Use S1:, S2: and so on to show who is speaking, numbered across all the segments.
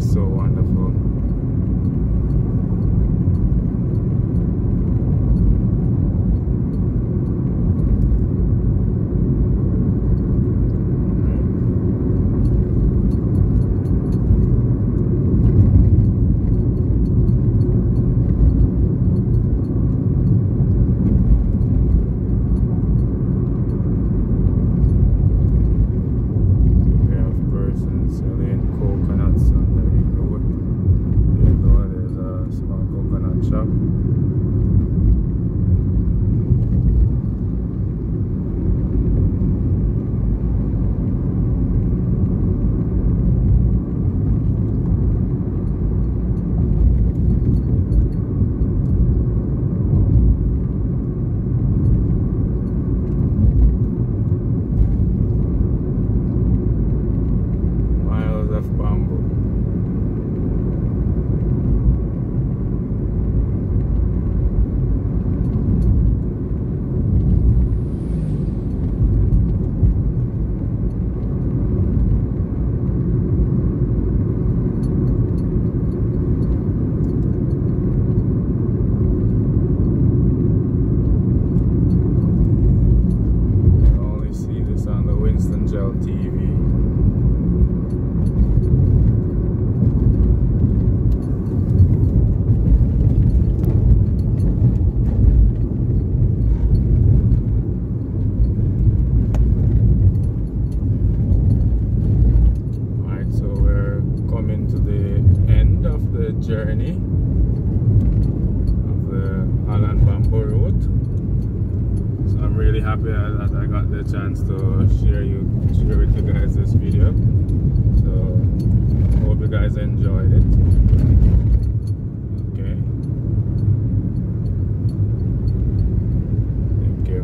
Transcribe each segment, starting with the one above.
S1: so wonderful. We have persons selling coconuts on the road. You know, there's a small coconut shop. Miles of bamboo. You only see this on the Winston Gel TV. Alright, so we're coming to the end of the journey of the Holland Bamboo Road. So I'm really happy that I got the chance to share you share with you guys this video. So hope you guys enjoyed it. Okay. Thank you.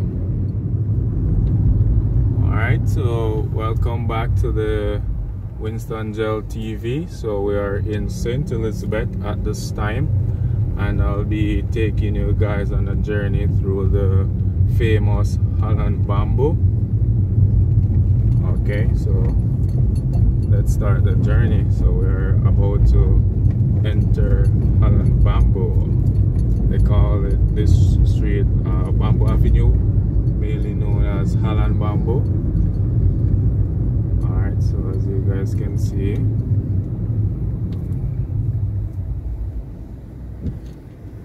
S1: Alright, so welcome back to the Winston Gel TV. So we are in St. Elizabeth at this time, and I'll be taking you guys on a journey through the famous Holland bamboo. Okay, so let's start the journey. So we're about to enter Holland bamboo. They call it this street uh, Bamboo Avenue, mainly known as Holland bamboo. Alright, so as you guys can see,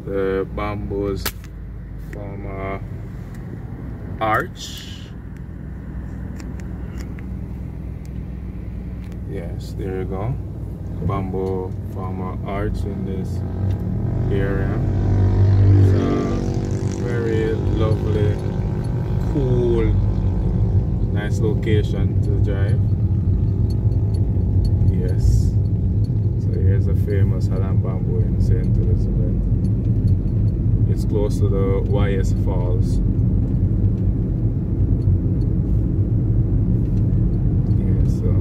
S1: the bamboos from a arch. Yes, there you go. Bamboo form a arch in this area. It's a very lovely, cool, nice location to drive. Yes. So here's a famous Holland bamboo in St. Elizabeth. It's close to the YS Falls. Yeah, so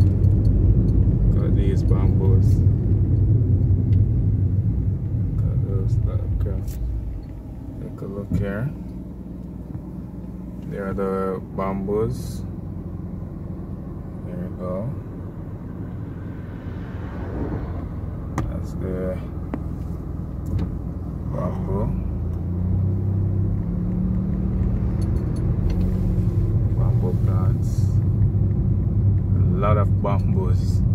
S1: got these bamboos. Got those that craft. Take a look. here. There are the bamboos. There we go. That's the bamboo. Bamboo plants. A lot of bamboos.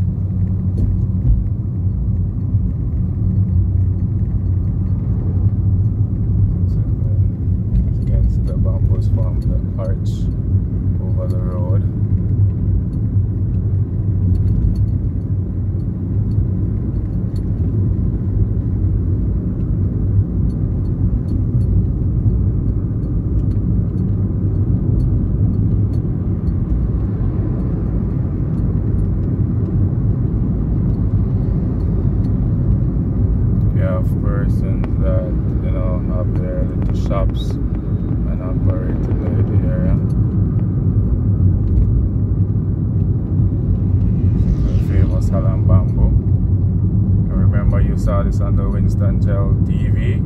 S1: Saw this on the Winston Gel TV.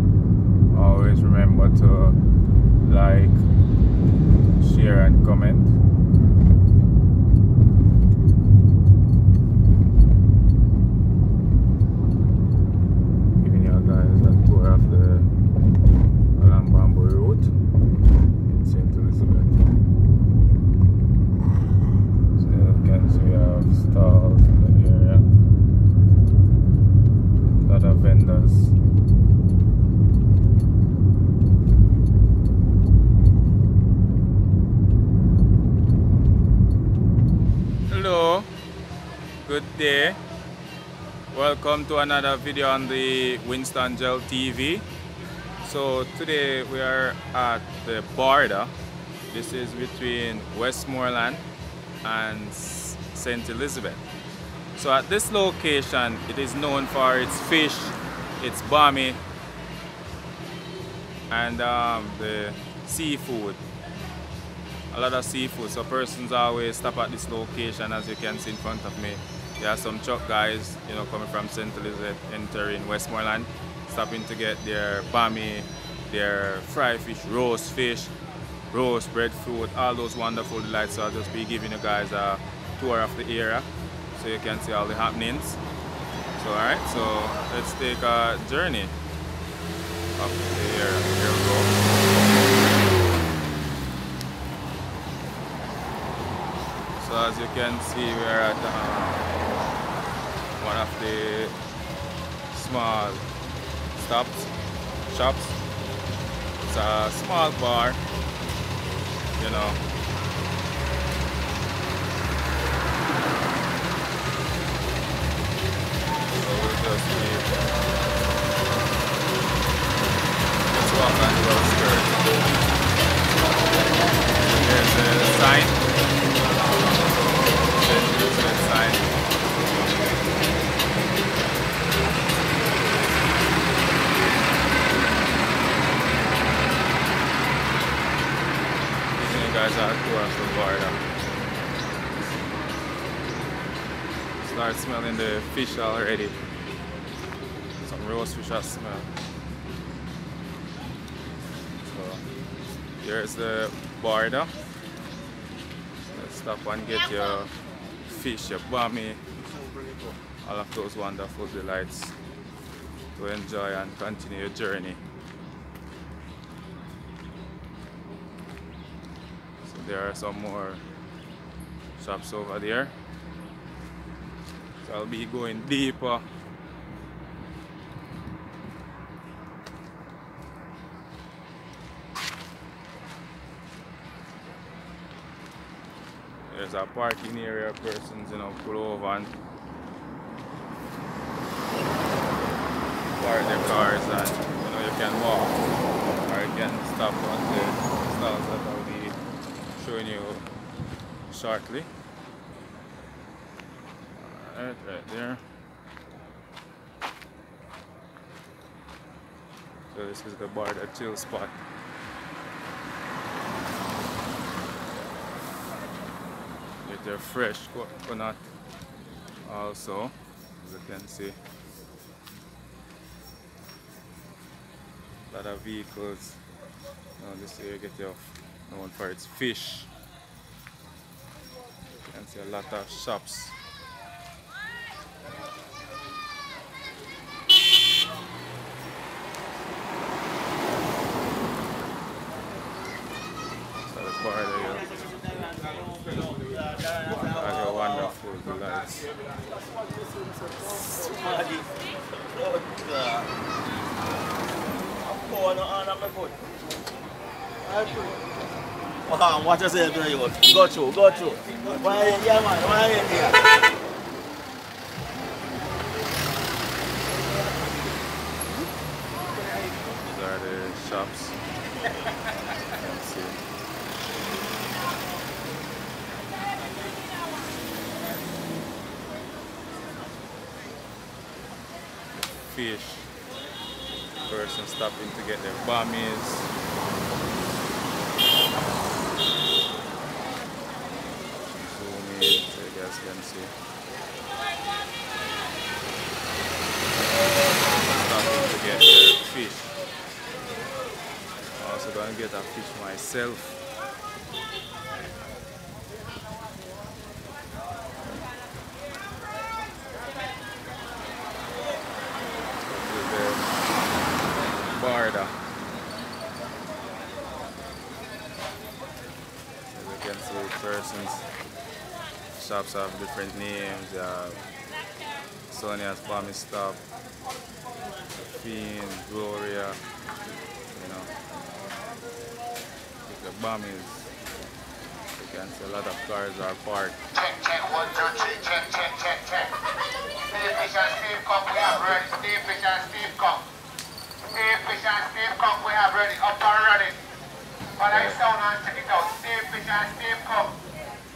S1: Always remember to like, share and comment. Giving you guys a tour of the Holland Bamboo Road in St. Elizabeth. So you can see we have stalls in the area other vendors. Hello, good day. Welcome to another video on the Winston Gel TV. So today we are at the border. This is between Westmoreland and St. Elizabeth. So at this location, it is known for its fish, its bammy, and um, the seafood. A lot of seafood, so persons always stop at this location as you can see in front of me. There are some truck guys, you know, coming from St. Elizabeth, entering Westmoreland, stopping to get their bami, their fried fish, roast fish, roast breadfruit, all those wonderful delights. So I'll just be giving you guys a tour of the area so you can see all the happenings. So alright, so let's take a journey up here. Here we go. So as you can see, we are at uh, one of the small stops, shops. It's a small bar, you know, Start smelling the fish already Some roast fish as smell. So here's the border. Let's stop and get your fish, your bammy, all of those wonderful delights to enjoy and continue your journey. So there are some more shops over there. I'll be going deeper. There's a parking area persons you know pull over and park their cars and you know you can walk or you can stop on the stalls that I'll be showing you shortly alright right there so this is the bar the chill spot they're fresh coconut also as you can see a lot of vehicles Now this area get your known for its fish. You can see a lot of shops. So the border here. Has a wonderful lights.
S2: Wow, go through, go through. Why? Why are
S1: shops. Fish. Person stopping to get their bammies. Zoom in so you guys can see. Stopping to get their fish. Also gonna get a fish myself. This is the border. As you can see, persons shops have different names. Uh, Sonia's Palmy Stop, Fiend, Gloria, you know. The bammies. You can see a lot of cars are parked.
S3: Check, check, one, two, three, check, check, check, check. Steve Fish and Steve Cook, we have ready. Steve Fish and Steve Cook. Steve Fish and Steve Cook, we have ready. Up and ready. But I sound and check it out. Steve Fish and Steve Cook.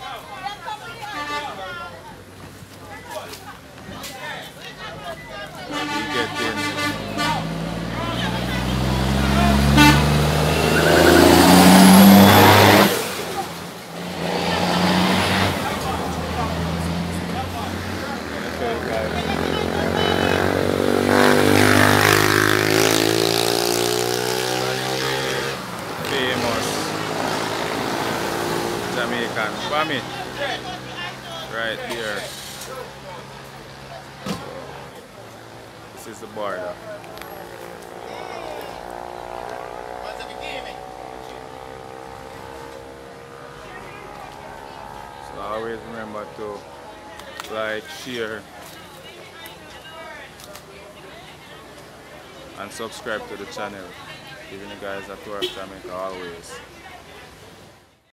S1: Thank you. Right here. This is the border. So always remember to like, share, and subscribe to the channel. Giving you guys a tour of Jamaica always.